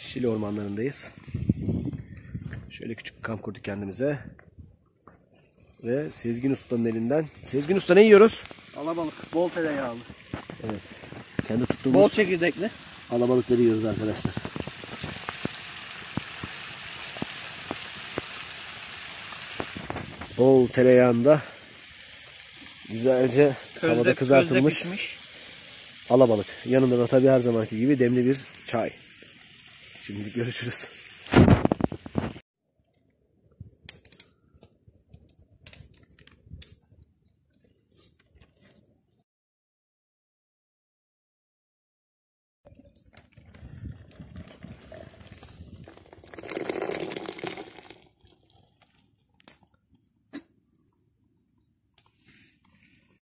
Şili ormanlarındayız. Şöyle küçük bir kamp kurduk kendimize. Ve Sezgin Usta'nın elinden. Sezgin Usta ne yiyoruz? Alabalık. Bol tereyağlı. Evet. Kendi tuttuğumuz Bol çekirdekli. alabalıkları yiyoruz arkadaşlar. Bol tereyağında güzelce tavada kızartılmış Közde alabalık. Yanında da tabii her zamanki gibi demli bir çay. Şimdi görüşürüz.